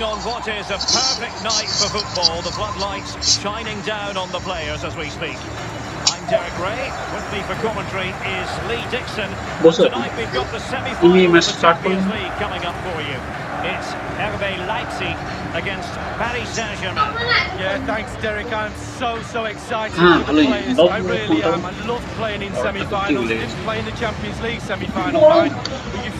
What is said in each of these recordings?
On what is a perfect night for football, the floodlights shining down on the players as we speak. I'm Derek Rae. With me for commentary is Lee Dixon. Tonight we've got the semi-final of the Champions League coming up for you. It's RB Leipzig against Paris Saint-Germain. Yeah, thanks, Derek. I'm so, so excited ah, for the players. I really am. I love playing in semi-finals. Didn't the Champions League semi-final. But you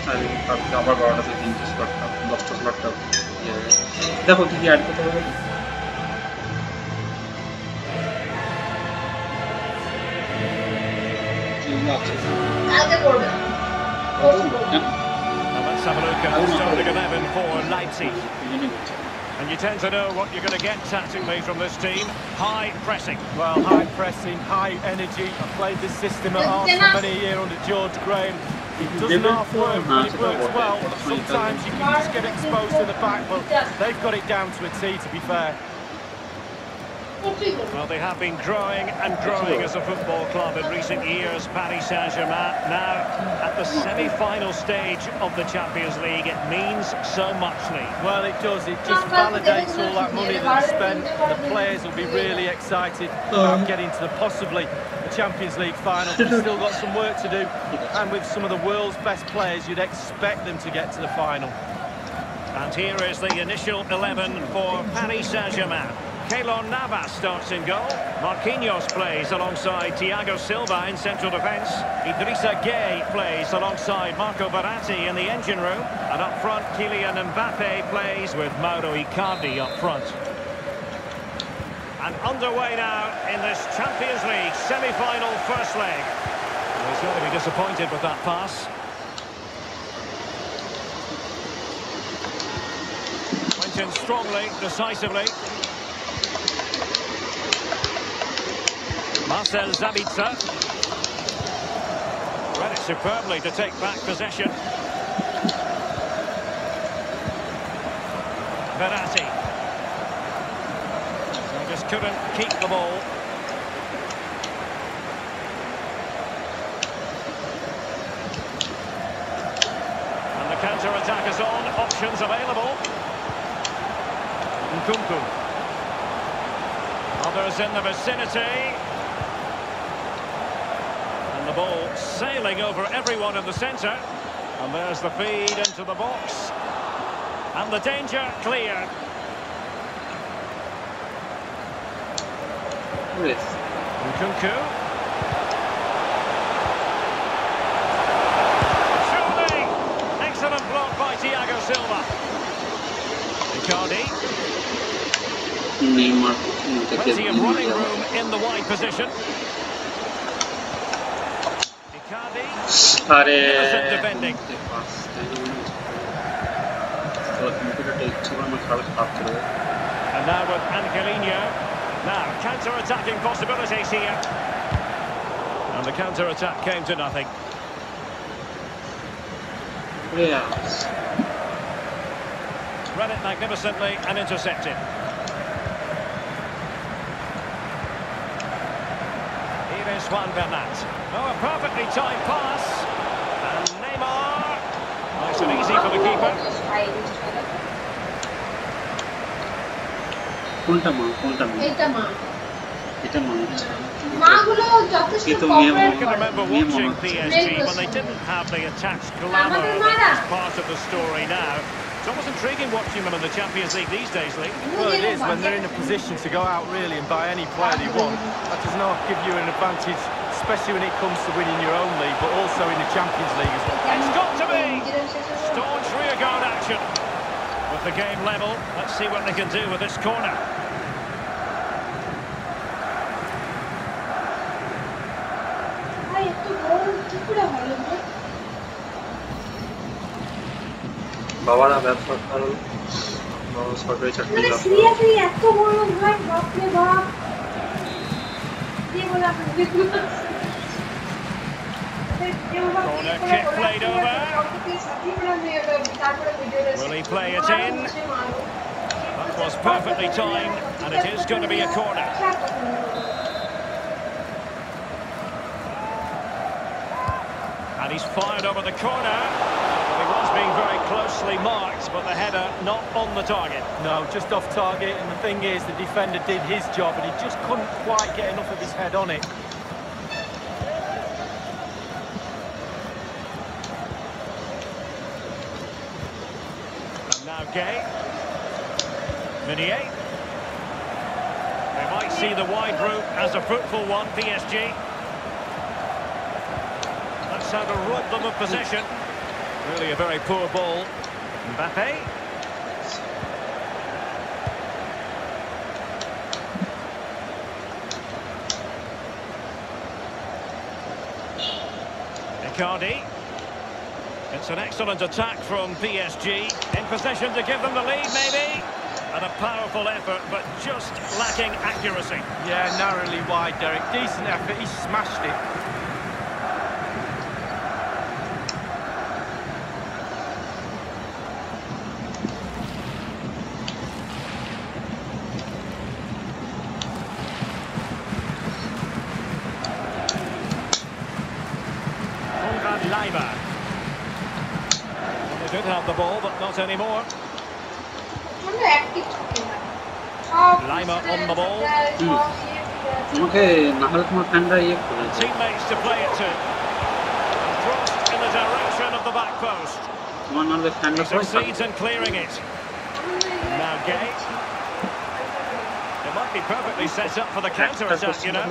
চুল পড়লে। আমি কালকে আবার বারোটাতে তিনটে স্লটটা দশটা স্লটটা ইয়ে হয়ে গেছে। দেখো কি কি অ্যাড করতে হবে যেগুলো আছে কালকে করবে পরশু করবে। কেন? Now let's have a look at the starting 11 for Leipzig. এই jন্যই বলছি। And you tend to know what you're going to get tactically from this team. High pressing. Well, high pressing, high energy. I played this system at Arsenal many a year under George Graham. It does not work, but it works well. Sometimes you can just get exposed to the back, but they've got it down to a T, to be fair. Well, they have been growing and growing as a football club in recent years, Paris Saint-Germain. Now, at the semi-final stage of the Champions League, it means so much, Lee. Well, it does. It just validates all that money that they spent. The players will be really excited about getting to the possibly Champions League final. They've still got some work to do. And with some of the world's best players, you'd expect them to get to the final. And here is the initial 11 for Paris Saint-Germain. Keylor Navas starts in goal. Marquinhos plays alongside Thiago Silva in central defence. Idrissa Gueye plays alongside Marco Verratti in the engine room. And up front, Kylian Mbappe plays with Mauro Icardi up front. And underway now in this Champions League semi-final first leg. Well, He's going to be disappointed with that pass. Went in strongly, decisively. Marcel Sabitzer. Read it superbly to take back possession. Verratti. Couldn't keep the ball. And the counter-attack is on. Options available. Nkunku. Others in the vicinity. And the ball sailing over everyone in the centre. And there's the feed into the box. And the danger clear. Alvarez. Nkunku. Surely! Excellent block by Thiago Silva. Icardi. Neymar. Plenty of running room in the wide position. Icardi. Stare. defending. And now with Angelino. Now, counter-attacking possibilities here. And the counter-attack came to nothing. Read it magnificently and intercepted. Here is Juan Bernat. Oh, a perfectly timed pass. And Neymar. Nice and easy for the keeper. কোনটা মা কোনটা মা এইটা মা এটা মা হচ্ছে মাগুলো যথেষ্ট কিন্তু মেয়ে I cooperate can করে। remember Me and watching Mama. PSG when they didn't have the attached glamour Mama, that Mama. is part of the story now. It's almost intriguing watching them in the Champions League these days, Lee. Well, it is when they're in a position to go out really and buy any player they want. That does not give you an advantage, especially when it comes to winning your own league, but also in the Champions League as well. It's got to be নিজেরা শেষে সব- staunch rearguard action. With the game level, let's see what they can do with this corner. বাবারা ব্যবসা কারণ সরকারি চাকরি মানে লাভ করা। সিরিয়াসলি এত বড় ভাই বাপরে বাপ দিয়ে বলে আপনি Corner kick played over. Will he play it in? That was perfectly timed, and it is going to be a corner. And he's fired over the corner. closely marked, but the header not on the target. No, just off target, and the thing is, the defender did his job, and he just couldn't quite get enough of his head on it. And now Gueye. Meunier. They might see the wide route as a fruitful one, PSG. That's how to rob them of possession. Really a very poor ball. Mbappe. Icardi. It's an excellent attack from PSG. In possession to give them the lead, maybe. And a powerful effort, but just lacking accuracy. Yeah, narrowly wide, Derek. Decent effort, he smashed it. Konrad Laimer. Well, they did have the ball, but not anymore. Lima on the ball. मुझे teammates to play it to. Crossed in the direction of the back post. He succeeds in clearing it. Now Gueye it might be perfectly set up for the counter attack you know.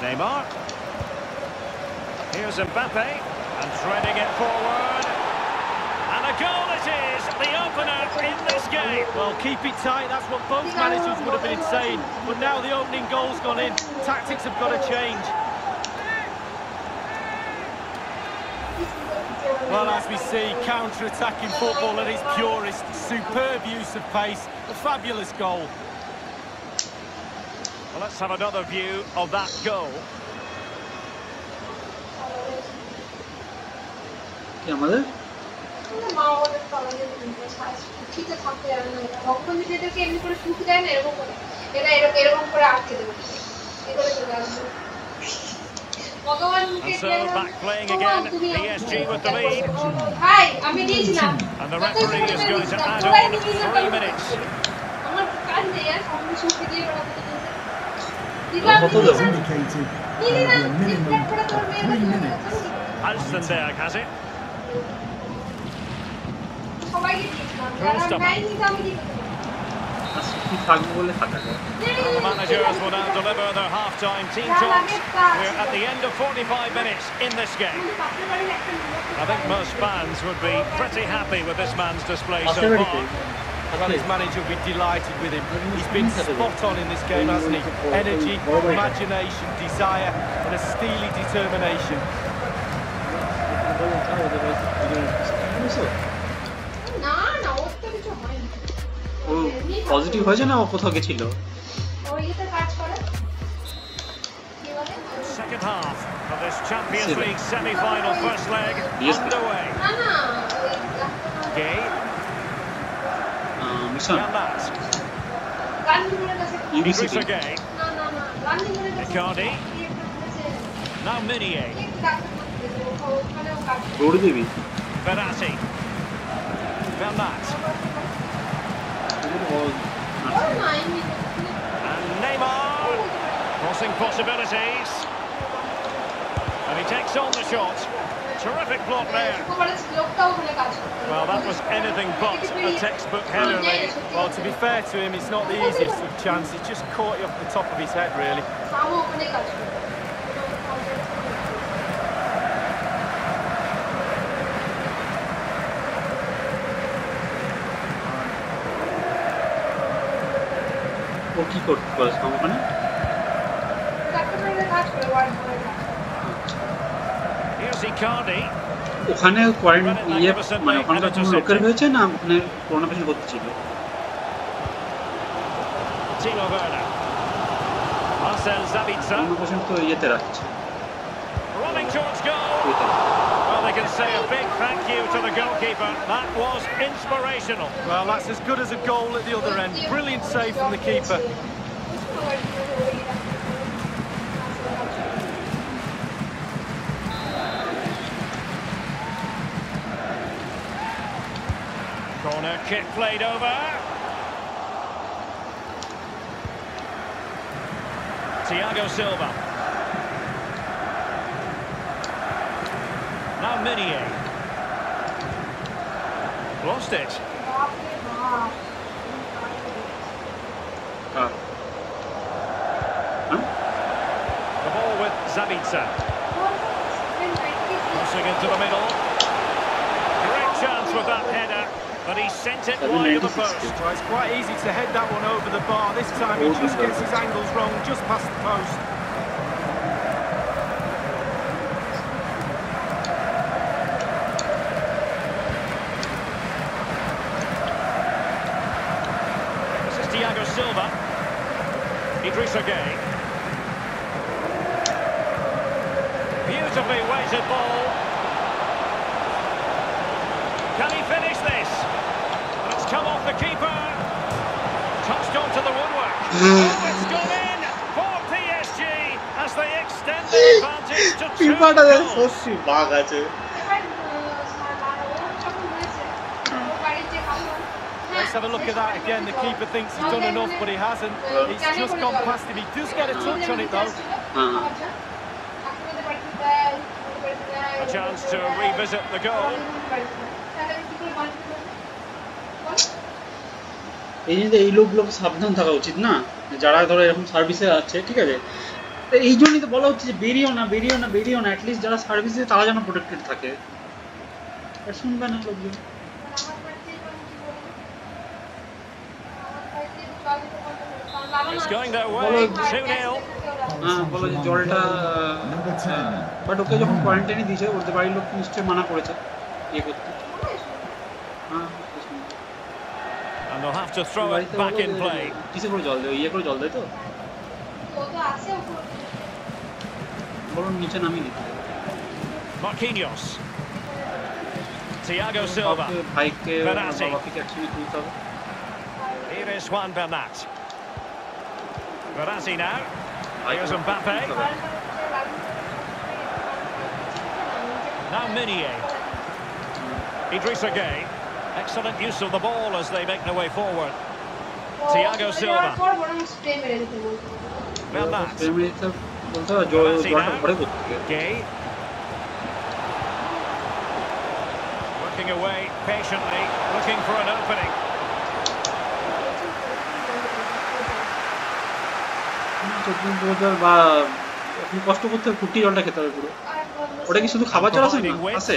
Neymar. Here's Mbappe. And threading it forward is, the opener in this game. Well, keep it tight, that's what both managers would have been saying. But now the opening goal's gone in. Tactics have got to change. Well, as we see, counter-attacking football at its purest. Superb use of pace. A fabulous goal. Well, let's have another view of that goal. কি আমাদের মা বলে ঠিকই থাকতে যাবে না ভগবান যদি এদেরকে এমনি করে সুখ দেয় না এরকম করে এটা এরকম এরকম করে আটকে দেবে এ চলে আসবে And so back playing again, PSG with the lead. And the referee is going to add on three minutes. দেবো? indicated there will be a minimum of three minutes. Halstenberg has it. সবাইকে দিয়েছিলাম Full যারা stop. নেয়নি তো আমি দিয়ে দিতাম। আর কি থাকবে বলে থাকা যায় And the managers will now deliver their half-time team talks. We're at the end of 45 minutes in this game. আমাদের পাশের বাড়ির একটা I think most fans would be pretty happy with this man's display so পাশের বাড়িতে far. Well, his manager will be delighted with him. He's been spot on in this game, hasn't he? Energy, imagination, desire, and a steely determination. ও positive হয়েছে না ও কোথাও গেছিল Second half of this Champions League semi-final Van Maat. And Neymar. Crossing possibilities. And he takes on the shot. Terrific block there. Well, that was anything but a textbook header, mate. Well, to be fair to him, it's not the easiest of chances. Just caught you off the top of his head, really. কি করতে করেছে ওখানে quarantine ইয়ে মানে ওখানকার কোনো লোকের হয়েছে না ওখানে করোনা পেশেন্ট ভর্তি ছিল. করোনা পেশেন্ট তো ইয়েতে রাখছে। Can say a big thank you to the goalkeeper. That was inspirational. Well, that's as good as a goal at the other end. Brilliant save from the keeper. Corner kick played over. Thiago Silva. Alminier. Lost it. Uh. The ball with Sabitzer. Crossing into the middle. Great chance with that header, but he sent it wide of the post. Well, it's quite easy to head that one over the bar. This time he just gets his angles wrong, just past the post. As they extend the advantage to two goals. বাঘ আছে Let's have a look at that again. The keeper thinks he's done enough, but he hasn't. It's just gone past him. He does get a touch on it though. হ্যাঁ A chance to revisit the goal. এই জিনিস এই লোকগুলোকে সাবধান থাকা উচিত না যারা ধরো এরকম সার্ভিসে আছে ঠিক আছে তো এই জন্যই তো বলা হচ্ছে যে বেরিয়েও না বেরিয়েও না বেরিয়েও না। অ্যাটলিস্ট যারা সার্ভিসে তারা যেন প্রোটেক্টেড থাকে। শুনবে না লোকজন। It's going their way. 2-0. হ্যাঁ বলো যে জলটা বাট ওকে যখন কোয়ারেন্টাইনে দিয়েছে ওদের বাড়ির লোক নিশ্চয়ই মানা করেছে ইয়ে করতে। হ্যাঁ And they'll have to throw it back in play. কিসে করে জল দেয়? ইয়ে করে জল দেয় তো? বলুন নিচে নামিয়ে দিতে মার্কিনিয়স Thiago Silva ভাইকে Here is Juan Bernat Verratti now Here's Mbappe Now Meunier Idrissa Gueye Excellent use of the ball as they make their way forward Thiago Silva 먼저 저 Gay. Working away patiently, looking for an opening. বা কষ্ট করতে ফুটি জলটা খেতে হবে পুরো ওটা কি শুধু খাবার জল আছে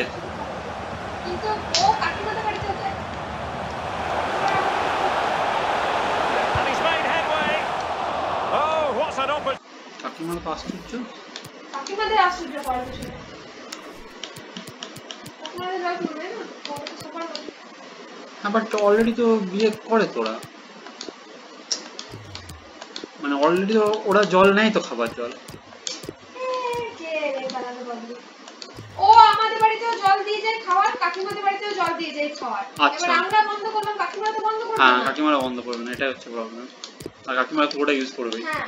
তো আশ্চর্য? কাকিমাদের আশ্চর্য করার কিছু না। হ্যাঁ বাট অলরেডি তো বিয়ে করে তোরা। মানে অলরেডি ওরা জল নেয় তো খাবার জল। এ, কে রে বানাতে পারবে? ও আমাদের বাড়িতেও জল দিয়ে যায় খাওয়ার কাকিমাদের বাড়িতেও জল দিয়ে যায় খাওয়ার। আচ্ছা। এবার আমরা বন্ধ করলাম কাকিমারা তো বন্ধ করবে হ্যাঁ না? কাকিমারা বন্ধ করবে না এটাই হচ্ছে প্রবলেম আর কাকিমারা তো ওটা ইউজ করবে হ্যাঁ।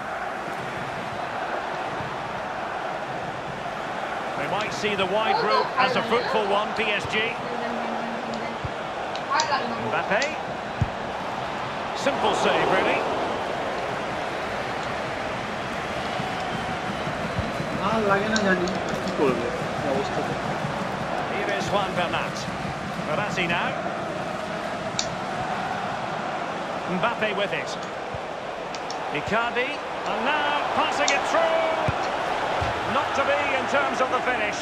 might see the wide route as a fruitful one, PSG. Mbappe. Simple save, really. Here is Juan Bernat. Verratti now. Mbappe with it. Icardi, and now terms of the finish.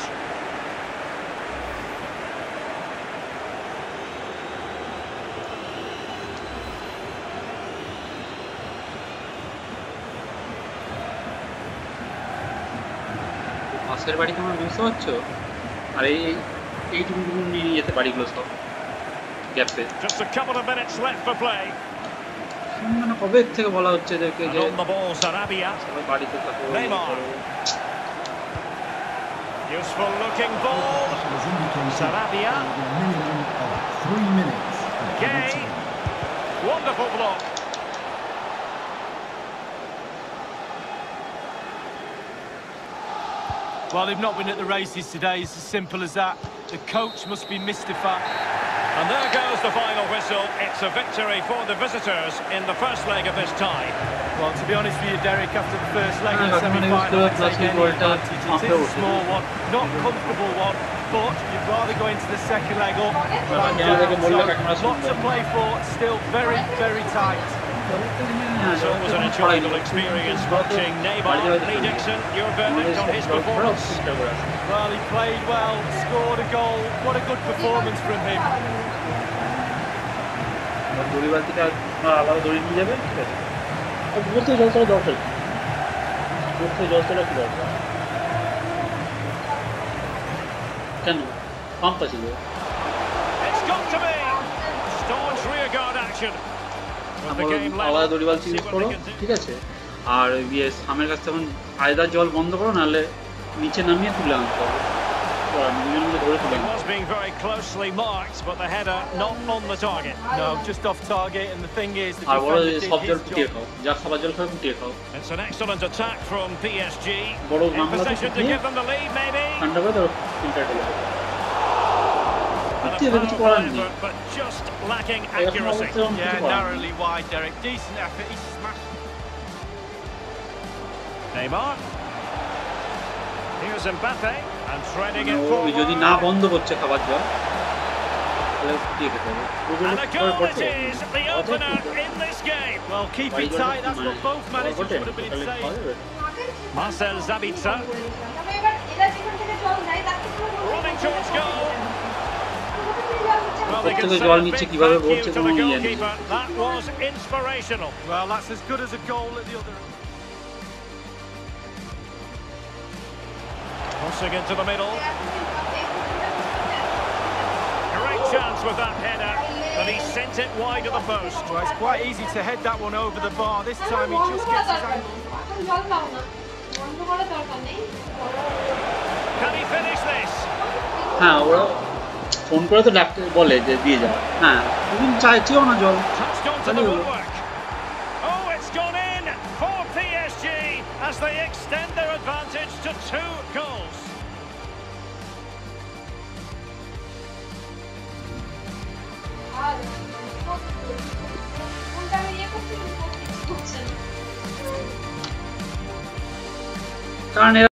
পাশের বাড়ি তোমরা বুঝতে পারছ আর এই এই- এইটুকু নিয়ে যেতে বাড়িগুলো সব গ্যাপে Just a couple of minutes left for play. মানে কবে থেকে বলা হচ্ছে এদেরকে যে বাড়িতে থাকো Beautiful looking ball. Sarabia. minimum of three minutes. Gueye. Wonderful block. Well, they've not been at the races today. It's as simple as that. The coach must be mystified. And there goes the final whistle. It's a victory for the visitors in the first leg of this tie. Well, to be honest with you, Derek, after the first leg of the semi-final, it's a small one, not comfortable one, but you'd rather go into the second leg up than. So, lot to play for, still very, very tight. It's always an enjoyable experience watching Neymar, Lee Dixon, Jurgen on his performance. Well, he played well, scored a goal. What a good performance from him. পরিবার থেকে আলাদা দড়ি নিয়ে যাবে? ঠিক আছে। বলতে জলতলা দরকার বলতে জলতলা কি দরকার? কেন? পাম্পা ছিল। আলাদা দড়ি বালতি ইউজ করো। ঠিক আছে। আর ইয়ে সামের কাছ থেকে আয়দার জল বন্ধ করো নাহলে নিচে নামিয়ে তুলে আনতে হবে ওরা দুজন মিলে ধরে তুলে It আনতে was being very closely marked, but the header not on the target. No, just off target. And the thing is, the আর বড় defender did সব জল his ফুটিয়ে job. খাও যা খাবার জল খাও ফুটিয়ে খাও It's an excellent attack from PSG. বড় In গামলাতে position to ফুটিয়ে give them the lead, maybe. ঠান্ডা করে তারপর ফিল্টার ঢেলে দেবে And a ফুটিয়ে দেবে কিছু করার powerful নেই effort, but just lacking এরকম accuracy. অবস্থায় আমার কিছু Yeah, করার নেই। narrowly wide, Derek. Decent effort. He smashed. Neymar. Here's Mbappe and threading it forward. যদি না বন্ধ করছে খাবার দেওয়া And a goal it is, the opener in this game. Well, keep it tight, that's what both managers would have been saying. Marcel Sabitzer. Running towards goal. Well, they can say a big thank you to the goalkeeper. That was inspirational. Well, that's as good as a goal at the other end. Crossing into the middle. এরা কিন্তু Great chance with that header, but he sent it wide of the post. Well, it's quite easy to head that one over the bar. This এখন time he বন্ধ just করা gets his দরকার angle. নেই। এখন জল দাও না বন্ধ করার দরকার নেই Can he finish this? হ্যাঁ ওরা ফোন করে তো ডাক্তার বলে যে দিয়ে যাও হ্যাঁ তুমি চাই চেয়েও না জল Touched onto the Hello. woodwork. Oh, it's gone in for PSG as they extend their advantage to two goals. কারণ